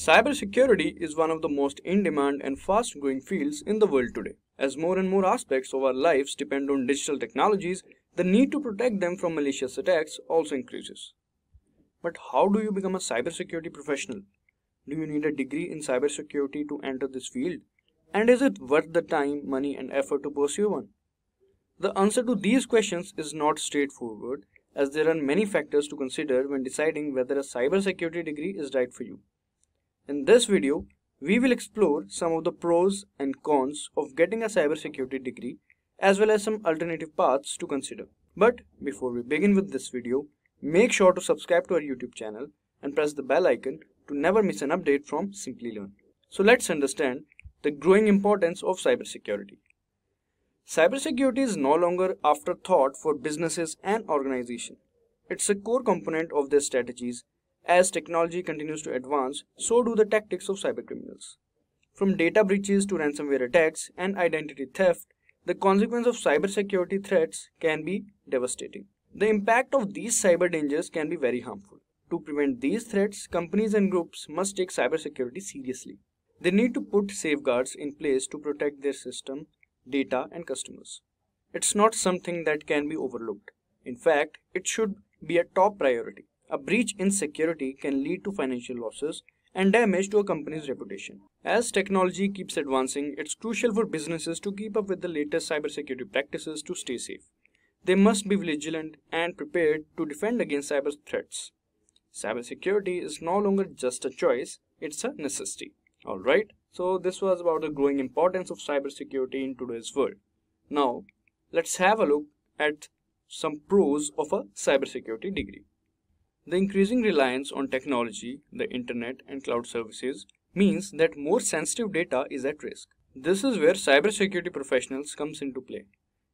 Cybersecurity is one of the most in demand and fast growing fields in the world today. As more and more aspects of our lives depend on digital technologies, the need to protect them from malicious attacks also increases. But how do you become a cybersecurity professional? Do you need a degree in cybersecurity to enter this field? And is it worth the time, money, and effort to pursue one? The answer to these questions is not straightforward, as there are many factors to consider when deciding whether a cybersecurity degree is right for you. In this video, we will explore some of the pros and cons of getting a cybersecurity degree as well as some alternative paths to consider. But before we begin with this video, make sure to subscribe to our YouTube channel and press the bell icon to never miss an update from Simplilearn. So let's understand the growing importance of cybersecurity. Cybersecurity is no longer afterthought for businesses and organizations. It's a core component of their strategies as technology continues to advance, so do the tactics of cybercriminals. From data breaches to ransomware attacks and identity theft, the consequence of cybersecurity threats can be devastating. The impact of these cyber dangers can be very harmful. To prevent these threats, companies and groups must take cybersecurity seriously. They need to put safeguards in place to protect their system, data, and customers. It's not something that can be overlooked. In fact, it should be a top priority. A breach in security can lead to financial losses and damage to a company's reputation. As technology keeps advancing, it's crucial for businesses to keep up with the latest cybersecurity practices to stay safe. They must be vigilant and prepared to defend against cyber threats. Cybersecurity is no longer just a choice, it's a necessity. Alright, so this was about the growing importance of cybersecurity in today's world. Now, let's have a look at some pros of a cybersecurity degree. The increasing reliance on technology, the internet, and cloud services means that more sensitive data is at risk. This is where cybersecurity professionals comes into play.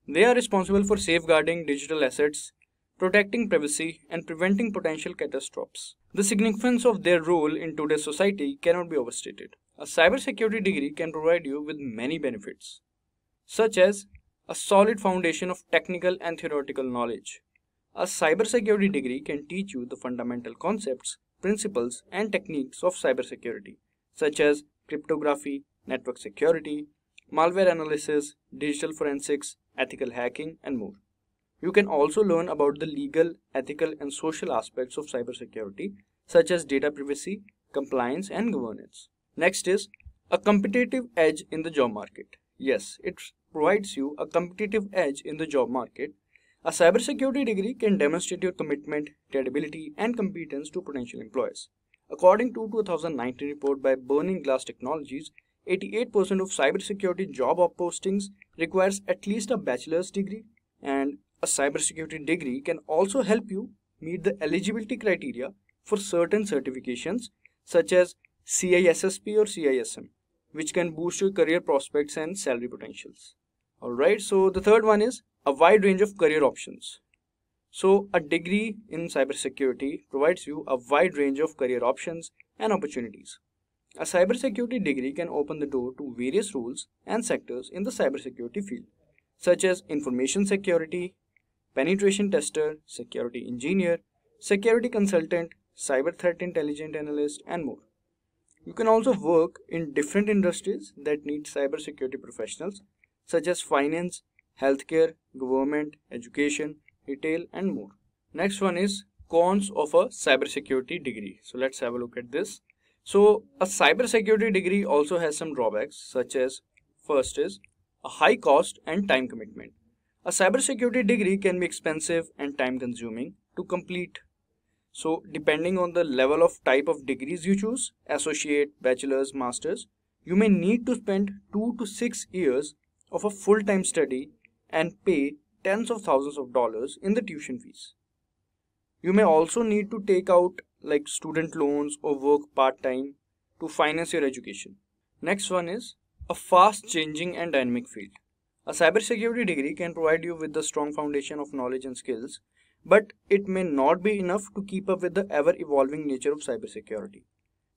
They are responsible for safeguarding digital assets, protecting privacy, and preventing potential catastrophes. The significance of their role in today's society cannot be overstated. A cybersecurity degree can provide you with many benefits, such as a solid foundation of technical and theoretical knowledge, a cybersecurity degree can teach you the fundamental concepts, principles, and techniques of cybersecurity, such as cryptography, network security, malware analysis, digital forensics, ethical hacking, and more. You can also learn about the legal, ethical, and social aspects of cybersecurity, such as data privacy, compliance, and governance. Next is a competitive edge in the job market. Yes, it provides you a competitive edge in the job market a cybersecurity degree can demonstrate your commitment, credibility, and competence to potential employers. According to 2019 report by Burning Glass Technologies, 88% of cybersecurity job postings requires at least a bachelor's degree and a cybersecurity degree can also help you meet the eligibility criteria for certain certifications such as CISSP or CISM which can boost your career prospects and salary potentials. Alright, so the third one is a wide range of career options. So, a degree in cybersecurity provides you a wide range of career options and opportunities. A cybersecurity degree can open the door to various roles and sectors in the cybersecurity field, such as information security, penetration tester, security engineer, security consultant, cyber threat intelligence analyst, and more. You can also work in different industries that need cybersecurity professionals, such as finance, healthcare, government, education, retail, and more. Next one is cons of a cybersecurity degree. So let's have a look at this. So a cybersecurity degree also has some drawbacks such as first is a high cost and time commitment. A cybersecurity degree can be expensive and time consuming to complete. So depending on the level of type of degrees you choose, associate, bachelor's, master's, you may need to spend 2 to 6 years of a full-time study and pay tens of thousands of dollars in the tuition fees. You may also need to take out like student loans or work part-time to finance your education. Next one is a fast changing and dynamic field. A cybersecurity degree can provide you with the strong foundation of knowledge and skills, but it may not be enough to keep up with the ever evolving nature of cybersecurity.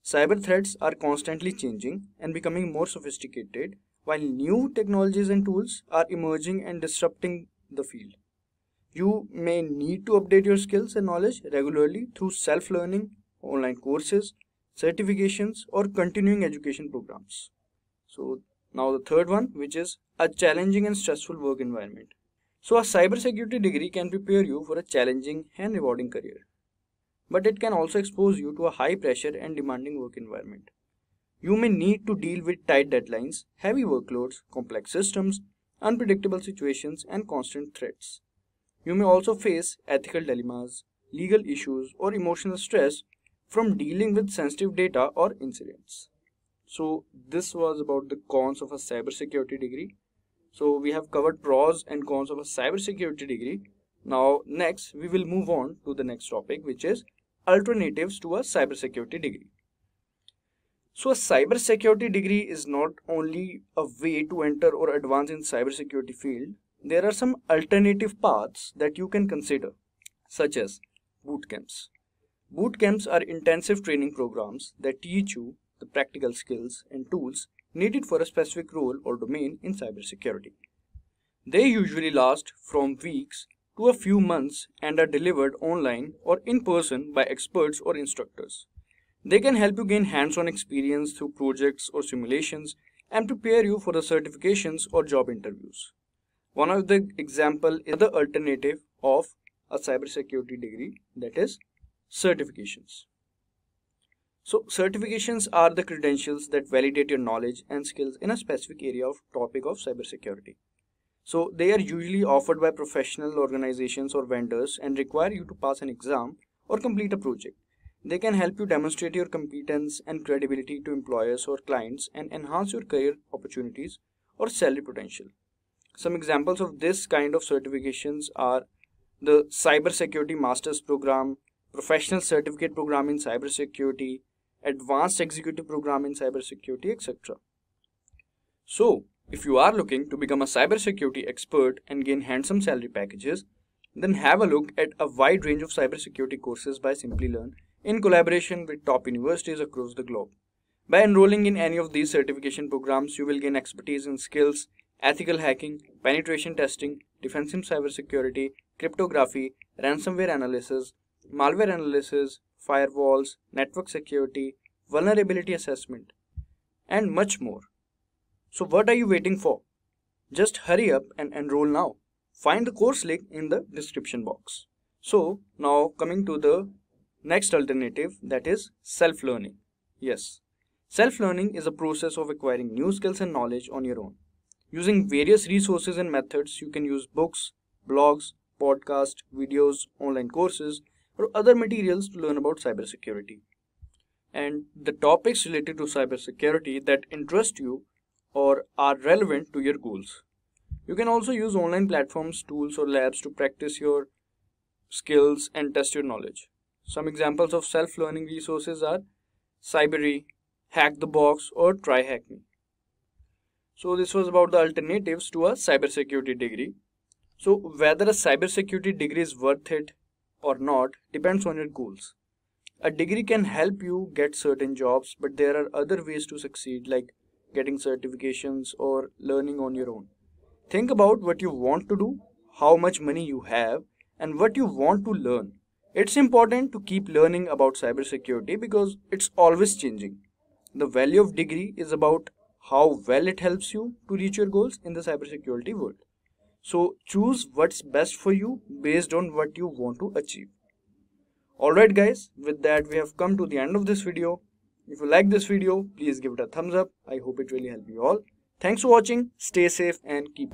Cyber threats are constantly changing and becoming more sophisticated while new technologies and tools are emerging and disrupting the field. You may need to update your skills and knowledge regularly through self learning, online courses, certifications, or continuing education programs. So now the third one, which is a challenging and stressful work environment. So a cybersecurity degree can prepare you for a challenging and rewarding career. But it can also expose you to a high pressure and demanding work environment. You may need to deal with tight deadlines, heavy workloads, complex systems, unpredictable situations, and constant threats. You may also face ethical dilemmas, legal issues, or emotional stress from dealing with sensitive data or incidents. So, this was about the cons of a cybersecurity degree. So, we have covered pros and cons of a cybersecurity degree. Now, next, we will move on to the next topic, which is alternatives to a cybersecurity degree. So a cybersecurity degree is not only a way to enter or advance in cybersecurity field, there are some alternative paths that you can consider, such as boot camps. Boot camps are intensive training programs that teach you the practical skills and tools needed for a specific role or domain in cybersecurity. They usually last from weeks to a few months and are delivered online or in person by experts or instructors. They can help you gain hands-on experience through projects or simulations and prepare you for the certifications or job interviews. One of the example is the alternative of a cybersecurity degree that is certifications. So certifications are the credentials that validate your knowledge and skills in a specific area of topic of cybersecurity. So they are usually offered by professional organizations or vendors and require you to pass an exam or complete a project. They can help you demonstrate your competence and credibility to employers or clients and enhance your career opportunities or salary potential. Some examples of this kind of certifications are the Cybersecurity Masters Program, Professional Certificate Program in Cybersecurity, Advanced Executive Program in Cybersecurity, etc. So, if you are looking to become a cybersecurity expert and gain handsome salary packages, then have a look at a wide range of cybersecurity courses by Simplilearn in collaboration with top universities across the globe. By enrolling in any of these certification programs, you will gain expertise in skills, ethical hacking, penetration testing, defensive cybersecurity, cryptography, ransomware analysis, malware analysis, firewalls, network security, vulnerability assessment, and much more. So what are you waiting for? Just hurry up and enroll now. Find the course link in the description box. So now coming to the Next alternative that is self-learning. Yes, self-learning is a process of acquiring new skills and knowledge on your own. Using various resources and methods, you can use books, blogs, podcasts, videos, online courses, or other materials to learn about cybersecurity. And the topics related to cybersecurity that interest you or are relevant to your goals. You can also use online platforms, tools, or labs to practice your skills and test your knowledge. Some examples of self-learning resources are Cybrary, Hack the Box or Try Hack Me. So this was about the alternatives to a cybersecurity degree. So whether a cybersecurity degree is worth it or not depends on your goals. A degree can help you get certain jobs, but there are other ways to succeed like getting certifications or learning on your own. Think about what you want to do, how much money you have, and what you want to learn. It's important to keep learning about cybersecurity because it's always changing. The value of degree is about how well it helps you to reach your goals in the cybersecurity world. So choose what's best for you based on what you want to achieve. Alright guys, with that we have come to the end of this video. If you like this video, please give it a thumbs up. I hope it really helped you all. Thanks for watching, stay safe and keep